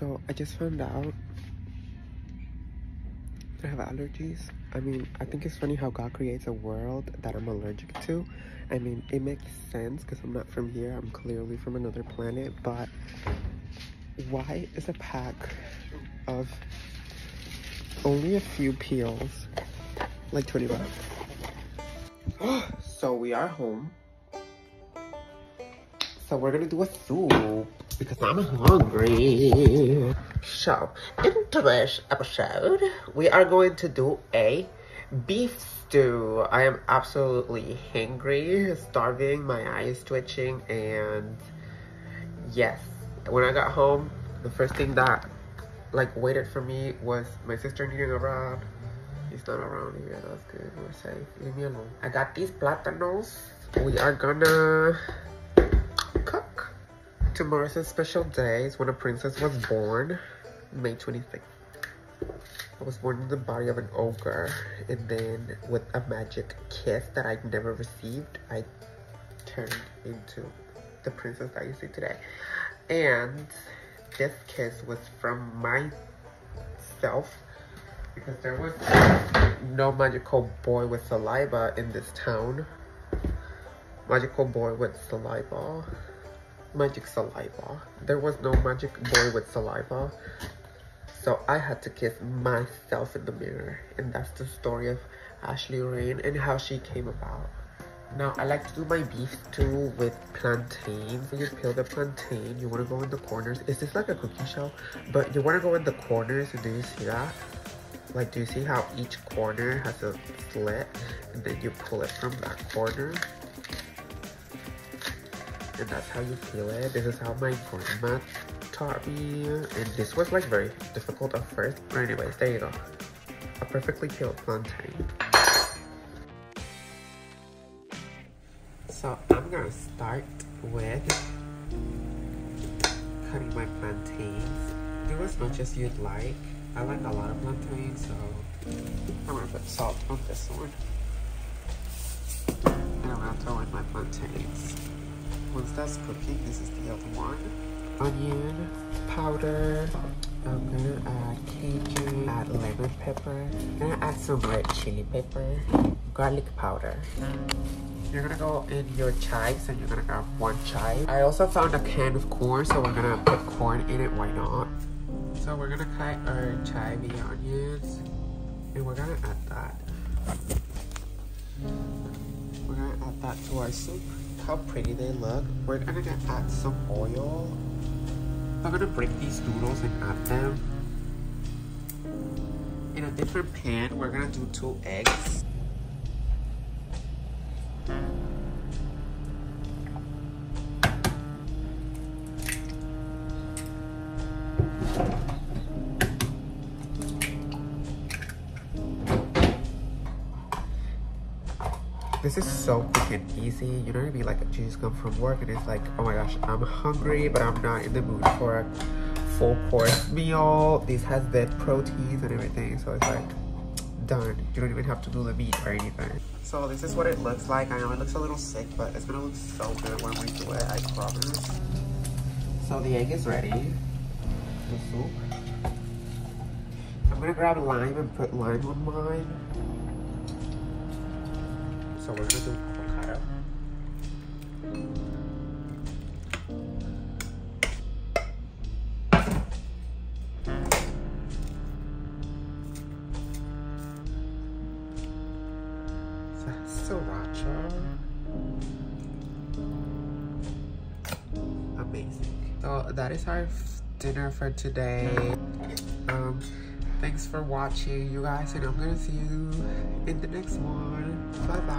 So I just found out I have allergies. I mean, I think it's funny how God creates a world that I'm allergic to. I mean, it makes sense because I'm not from here. I'm clearly from another planet. But why is a pack of only a few peels like 20 bucks? so we are home. So we're gonna do a soup because I'm hungry. So, in today's episode, we are going to do a beef stew. I am absolutely hungry, starving, my eyes twitching, and yes, when I got home, the first thing that like waited for me was my sister needing around. He's not around here, that's good, we're safe, leave me alone. I got these plátanos. We are gonna Tomorrow's a special day. It's when a princess was born. May 26th. I was born in the body of an ogre. And then with a magic kiss that I never received, I turned into the princess that you see today. And this kiss was from myself because there was no magical boy with saliva in this town. Magical boy with saliva magic saliva. There was no magic boy with saliva. So I had to kiss myself in the mirror. And that's the story of Ashley Rayn and how she came about. Now, I like to do my beef stew with plantains. You peel the plantain, you want to go in the corners. Is this like a cookie show? But you want to go in the corners, do you see that? Like, do you see how each corner has a slit? And then you pull it from that corner and that's how you peel it. This is how my grandma taught me, and this was like very difficult at first. But anyways, there you go. A perfectly peeled plantain. So I'm gonna start with cutting my plantains. Do as much as you'd like. I like a lot of plantains, so I'm gonna put salt on this one. And I'm gonna throw in my plantains. Once that's cooking, this is the other one. Onion powder. I'm gonna add Cajun, add lemon pepper. I'm gonna add some red chili pepper, garlic powder. You're gonna go in your chives and you're gonna grab one chive. I also found a can of corn, so we're gonna put corn in it, why not? So we're gonna cut our chivy onions and we're gonna add that. We're gonna add that to our soup how pretty they look. We're gonna add some oil. I'm gonna break these noodles and add them. In a different pan, we're gonna do two eggs. This is so quick and easy. You know what I mean? Like, you just come from work and it's like, oh my gosh, I'm hungry, but I'm not in the mood for a full course meal. This has the proteins and everything, so it's like, done. You don't even have to do the meat or anything. So this is what it looks like. I know it looks a little sick, but it's gonna look so good when we do it, I promise. So the egg is ready. The soup. I'm gonna grab lime and put lime on mine so we're gonna do avocado. Sriracha. Amazing. So that is our dinner for today. Um, thanks for watching you guys and i'm gonna see you in the next one bye bye